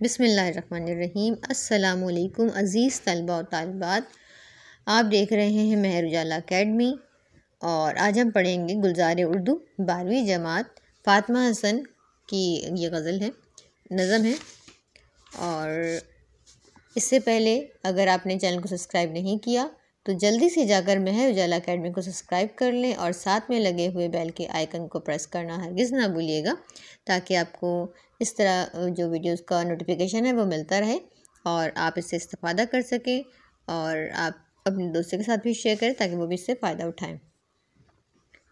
बिसमीम अल्लाम अज़ीज़ तलबा और तलबात। आप देख रहे हैं महर उजाला अकेडमी और आज हम पढ़ेंगे गुलजार उर्दू बारहवीं जमात। फातमा हसन की ये गज़ल है, नज़म है। और इससे पहले अगर आपने चैनल को सब्सक्राइब नहीं किया तो जल्दी से जाकर महर उजाला अकेडमी को सब्सक्राइब कर लें और साथ में लगे हुए बेल के आइकन को प्रेस करना हरगिज़ ना भूलिएगा, ताकि आपको इस तरह जो वीडियोस का नोटिफिकेशन है वो मिलता रहे और आप इससे इस्तेफादा कर सकें और आप अपने दोस्तों के साथ भी शेयर करें ताकि वो भी इससे फ़ायदा उठाएँ।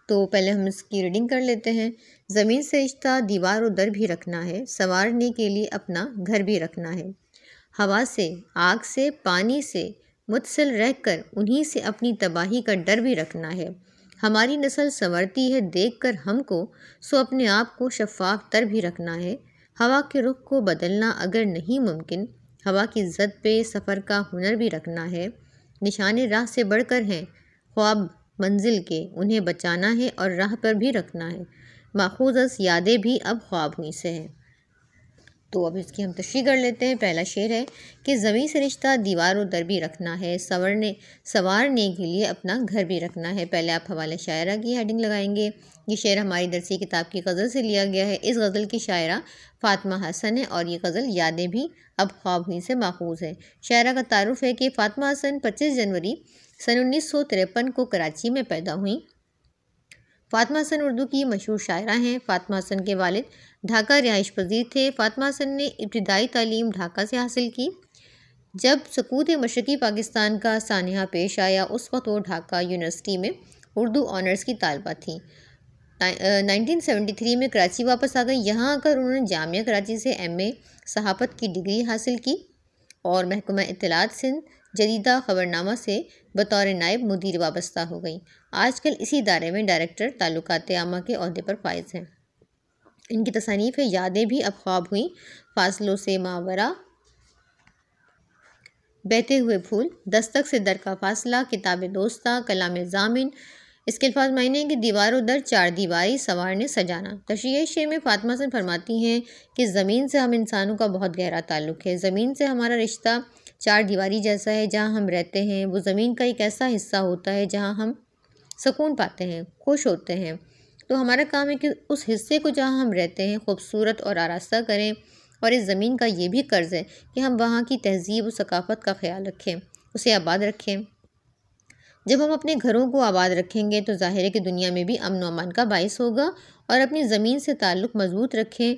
तो पहले हम इसकी रीडिंग कर लेते हैं। ज़मीन से रिश्ता दीवार और दर भी रखना है, संवारने के लिए अपना घर भी रखना है। हवा से, आग से, पानी से मुतसिल रहकर उन्हीं से अपनी तबाही का डर भी रखना है। हमारी नस्ल संवरती है देखकर हमको सो अपने आप को शफाफ तर भी रखना है। हवा के रुख को बदलना अगर नहीं मुमकिन, हवा की जद पे सफ़र का हुनर भी रखना है। निशाने राह से बढ़कर हैं, ख्वाब मंजिल के, उन्हें बचाना है और राह पर भी रखना है। माखूजस यादें भी अब ख्वाब हुई से हैं। तो अब इसकी हम तशरी कर लेते हैं। पहला शेर है कि ज़मीन से रिश्ता दीवार और दर भी रखना है, संवरने, संवारने के लिए अपना घर भी रखना है। पहले आप हवाले शायरा की हेडिंग लगाएँगे। ये शेर हमारी दरसी किताब की गज़ल से लिया गया है। इस गज़ल की शायरा फ़ातिमा हसन है और ये गज़ल यादें भी अब ख्वाब हुई से माखूज है। शायरा का तारुफ है कि फ़ातिमा हसन पच्चीस जनवरी सन उन्नीस सौ तिरपन को कराची में पैदा हुई। फ़ातिमा हसन उर्दू की मशहूर शायरा हैं। फ़ातिमा हसन के वालिद ढाका रिहाइश पजीर थे। फ़ातिमा हसन ने इब्तदाई तालीम ढाका से हासिल की। जब सकूत मशरक़ी पाकिस्तान का सानहा पेश आया, उस वक्त वो ढाका यूनिवर्सिटी में उर्दू ऑनर्स की तालबा थी। नाइनटीन सेवेंटी थ्री में कराची वापस आ गई। यहाँ आकर उन्होंने जामिया कराची से एम ए सहाफ़त की डिग्री हासिल की और महकमा इतलात सिंध जदीदा ख़बरनामा से बतौर नायब मुदीर वाबस्ता हो गई। आजकल इसी इदारे में डायरेक्टर ताल्लुकात आमा के अहदे पर फायज हैं। इनकी तसानीफ़ है, यादें भी अब ख्वाब हुई। फासलों से मावरा बहते हुए फूल, दस्तक से दर का फासला, किताब दोस्ता, कलाम जामिन। इसके अल्फाज मायने कि दीवारों दर चार दीवारी सवारने सजाना। तशरी शेर में फातमा से फरमाती हैं कि ज़मीन से हम इंसानों का बहुत गहरा ताल्लुक़ है। ज़मीन से हमारा रिश्ता चार दीवारी जैसा है जहाँ हम रहते हैं, वो ज़मीन का एक ऐसा हिस्सा होता है जहाँ हम सुकून पाते हैं, खुश होते हैं। तो हमारा काम है कि उस हिस्से को जहाँ हम रहते हैं, खूबसूरत और आरास्ता करें और इस ज़मीन का ये भी कर्ज़ है कि हम वहाँ की तहज़ीब और सकाफ़त का ख्याल रखें, उसे आबाद रखें। जब हम अपने घरों को आबाद रखेंगे तो ज़ाहिर है कि दुनिया में भी अमन अमान का बायस होगा और अपनी ज़मीन से ताल्लुक़ मज़बूत रखें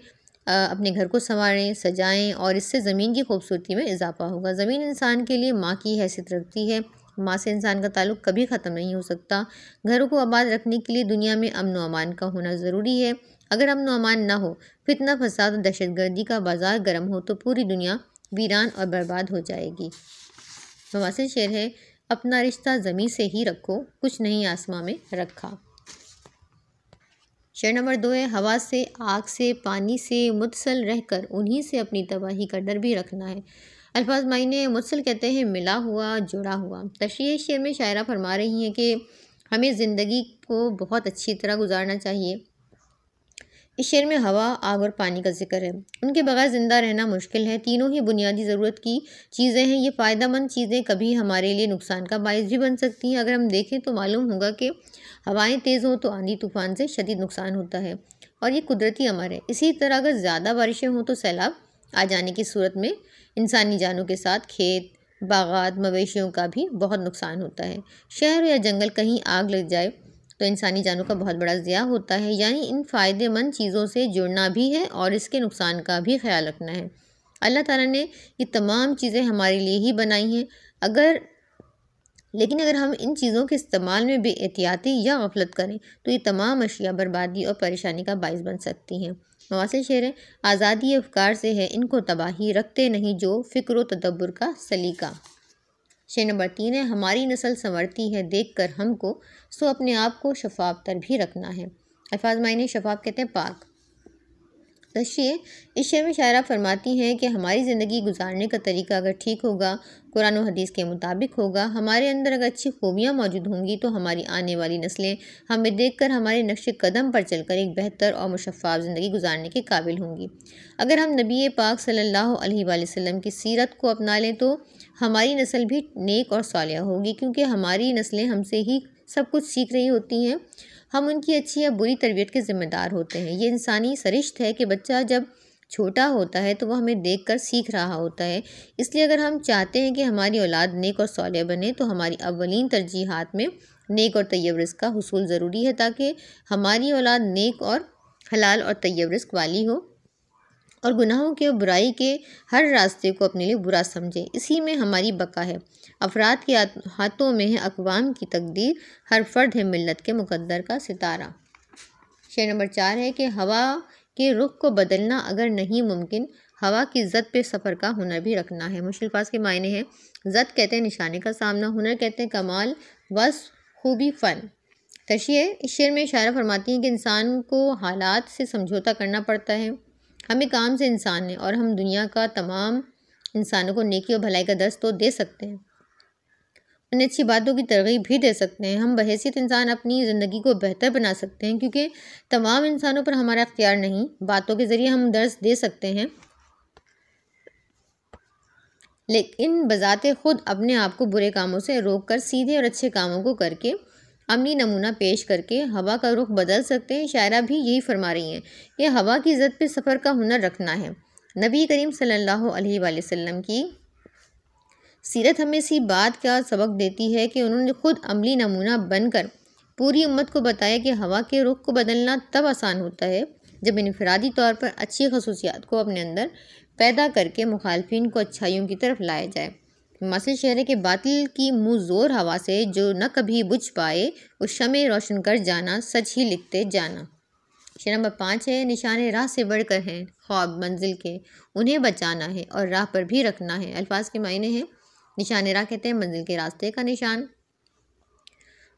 अपने घर को संवारें, सजाएँ और इससे ज़मीन की खूबसूरती में इजाफा होगा। ज़मीन इंसान के लिए माँ की हैसियत रखती है। माँ से इंसान का ताल्लुक़ कभी ख़त्म नहीं हो सकता। घरों को आबाद रखने के लिए दुनिया में अमन अमान का होना ज़रूरी है। अगर अमन अमान ना हो, फितना, फसाद और दहशत गर्दी का बाज़ार गर्म हो तो पूरी दुनिया वीरान और बर्बाद हो जाएगी। मवासिल शेर है, अपना रिश्ता ज़मीन से ही रखो, कुछ नहीं आसमां में रखा। शेर नंबर दो है, हवा से, आग से, पानी से मुतसल रहकर उन्हीं से अपनी तबाही का डर भी रखना है। अल्फाज मायने मुतसल कहते हैं, मिला हुआ, जुड़ा हुआ। तशरी शेर में शायरा फरमा रही हैं कि हमें ज़िंदगी को बहुत अच्छी तरह गुजारना चाहिए। इस शेर में हवा, आग और पानी का ज़िक्र है। उनके बगैर ज़िंदा रहना मुश्किल है। तीनों ही बुनियादी ज़रूरत की चीज़ें हैं। ये फ़ायदा मंद चीज़ें कभी हमारे लिए नुकसान का बायस भी बन सकती हैं। अगर हम देखें तो मालूम होगा कि हवाएँ तेज़ हों तो आंधी तूफ़ान से शदीद नुकसान होता है और ये कुदरती अमर है। इसी तरह अगर ज़्यादा बारिशें हों तो सैलाब आ जाने की सूरत में इंसानी जानों के साथ खेत, बागात, मवेशियों का भी बहुत नुकसान होता है। शहर या जंगल कहीं आग लग जाए तो इंसानी जानों का बहुत बड़ा ज़िया होता है। यानी इन फ़ायदेमंद चीज़ों से जुड़ना भी है और इसके नुकसान का भी ख्याल रखना है। अल्लाह ताला ने ये तमाम चीज़ें हमारे लिए ही बनाई हैं। अगर, लेकिन अगर हम इन चीज़ों के इस्तेमाल में बेहतियाती या गफलत करें तो ये तमाम अशिया, बर्बादी और परेशानी का बायस बन सकती हैं। मवासिल शेर आज़ादी अफकार से है, इनको तबाही रखते नहीं जो फ़िक्र तदब्बर का सलीका। शेर नंबर तीन है, हमारी नस्ल संवरती है देख कर हमको, सो अपने आप को शफाफ तर भी रखना है। अल्फाज मायने शफाफ कहते हैं पाक। तशिए इस शेर में शायरा फरमाती हैं कि हमारी ज़िंदगी गुजारने का तरीका अगर ठीक होगा, कुरान और हदीस के मुताबिक होगा, हमारे अंदर अगर अच्छी खूबियाँ मौजूद होंगी तो हमारी आने वाली नस्लें हमें देखकर हमारे नक्श कदम पर चलकर एक बेहतर और मुशफ़ाफ ज़िंदगी गुजारने के काबिल होंगी। अगर हम नबी पाक अलैहि वसल्लम की सीरत को अपना लें तो हमारी नस्ल भी नेक और सालिया होगी, क्योंकि हमारी नस्लें हमसे ही सब कुछ सीख रही होती हैं। हम उनकी अच्छी या बुरी तरबियत के ज़िम्मेदार होते हैं। ये इंसानी सरिश्त है कि बच्चा जब छोटा होता है तो वह हमें देख कर सीख रहा होता है। इसलिए अगर हम चाहते हैं कि हमारी औलाद नेक और सौलिया बने तो हमारी अवलिन तरजीहत में नेक और तैयब रिस्क का हसूल ज़रूरी है, ताकि हमारी औलाद नेक और हलाल और तैयब रिस्क वाली हो और गुनाहों के और बुराई के हर रास्ते को अपने लिए बुरा समझे। इसी में हमारी बका है। अफराद के हाथों में है अकवाम की तकदीर, हर फर्द है मिलत के मुकद्दर का सितारा। शेर नंबर चार है कि हवा के रुख को बदलना अगर नहीं मुमकिन, हवा की जद पे सफ़र का हुनर भी रखना है। मुश्किल पास के मायने हैं, जद कहते हैं निशाने का सामना, हुनर कहते हैं कमाल बस खूबी, फ़न। तशिए इस शेर में इशारा फरमाती हैं कि इंसान को हालात से समझौता करना पड़ता है। हम एक काम से इंसान हैं और हम दुनिया का तमाम इंसानों को नेकी और भलाई का दर्ज तो दे सकते हैं। उन्हें अच्छी बातों की तरगीब भी दे सकते हैं। हम बहसीत इंसान अपनी ज़िंदगी को बेहतर बना सकते हैं, क्योंकि तमाम इंसानों पर हमारा अख्तियार नहीं, बातों के ज़रिए हम दर्ज दे सकते हैं। लेकिन बजात ख़ुद अपने आप को बुरे कामों से रोक कर सीधे और अच्छे कामों को करके, अमली नमूना पेश करके हवा का रुख बदल सकते हैं। शायरा भी यही फरमा रही हैं कि हवा की ज़द पे सफ़र का हुनर रखना है। नबी करीम सल्लल्लाहु अलैहि वसल्लम की सीरत हमें इसी बात का सबक देती है कि उन्होंने खुद अमली नमूना बनकर पूरी उम्मत को बताया कि हवा के रुख को बदलना तब आसान होता है जब इनफरादी तौर पर अच्छी खसूसियात को अपने अंदर पैदा करके मुखालफी को अच्छाइयों की तरफ़ लाया जाए। मसिल शहर के बातिल की मुँह ज़ोर हवा से जो न कभी बुझ पाए वो शमे रोशन कर जाना, सच ही लिखते जाना। शेर नंबर पाँच है, निशान राह से बढ़कर हैं। ख्वाब मंजिल के, उन्हें बचाना है और राह पर भी रखना है। अल्फाज के मायने हैं निशान कहते हैं, मंजिल के रास्ते का निशान।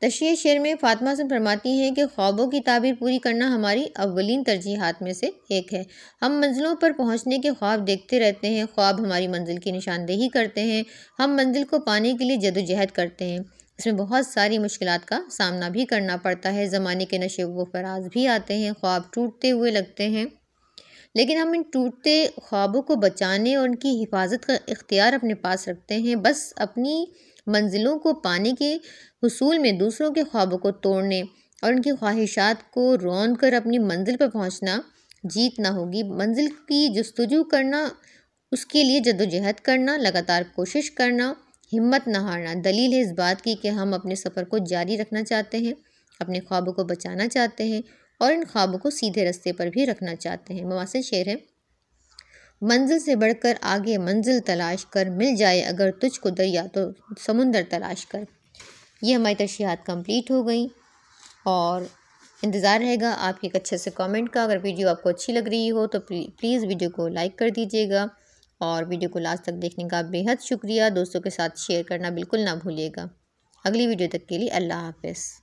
तशीय शेर में फातमा हसन फरमाती हैं कि ख्वाबों की ताबीर पूरी करना हमारी अवलिन तरजीहत में से एक है। हम मंजिलों पर पहुँचने के ख्वाब देखते रहते हैं, ख्वाब हमारी मंजिल की निशानदेही करते हैं, हम मंजिल को पाने के लिए जदोजहद करते हैं। इसमें बहुत सारी मुश्किल का सामना भी करना पड़ता है, ज़माने के नशे व फराज भी आते हैं, ख्वाब टूटते हुए लगते हैं। लेकिन हम इन टूटते ख्वाबों को बचाने और उनकी हिफाजत का इख्तियार अपने पास रखते हैं। बस अपनी मंजिलों को पाने के हसूल में दूसरों के ख्वाबों को तोड़ने और उनकी ख्वाहिशात को रौन कर अपनी मंजिल पर पहुँचना जीत ना होगी। मंजिल की जस्तजू करना, उसके लिए जदोजहद करना, लगातार कोशिश करना, हिम्मत न हारना। दलील है इस बात की कि हम अपने सफ़र को जारी रखना चाहते हैं, अपने ख्वाबों को बचाना चाहते हैं और इन ख्वाबों को सीधे रास्ते पर भी रखना चाहते हैं। मुआसर शेर है, मंजिल से बढ़कर आगे मंजिल तलाश कर मिल जाए अगर तुझको दरिया तो समुंदर तलाश कर। ये हमारी तशियात कंप्लीट हो गई और इंतज़ार रहेगा। आपके एक अच्छे से कमेंट का अगर वीडियो आपको अच्छी लग रही हो तो प्लीज़ वीडियो को लाइक कर दीजिएगा और वीडियो को लास्ट तक देखने का बेहद शुक्रिया। दोस्तों के साथ शेयर करना बिल्कुल ना भूलिएगा। अगली वीडियो तक के लिए अल्लाह हाफ़